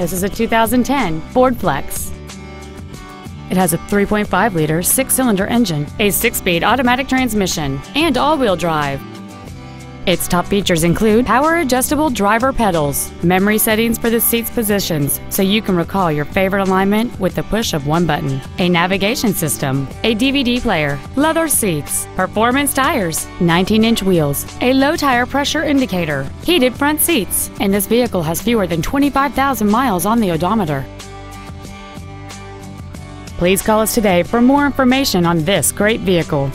This is a 2010 Ford Flex. It has a 3.5 liter six cylinder engine, a six speed automatic transmission, and all wheel drive. Its top features include power adjustable driver pedals, memory settings for the seat's positions so you can recall your favorite alignment with the push of one button, a navigation system, a DVD player, leather seats, performance tires, 19 inch wheels, a low tire pressure indicator, heated front seats, and this vehicle has fewer than 25,000 miles on the odometer. Please call us today for more information on this great vehicle.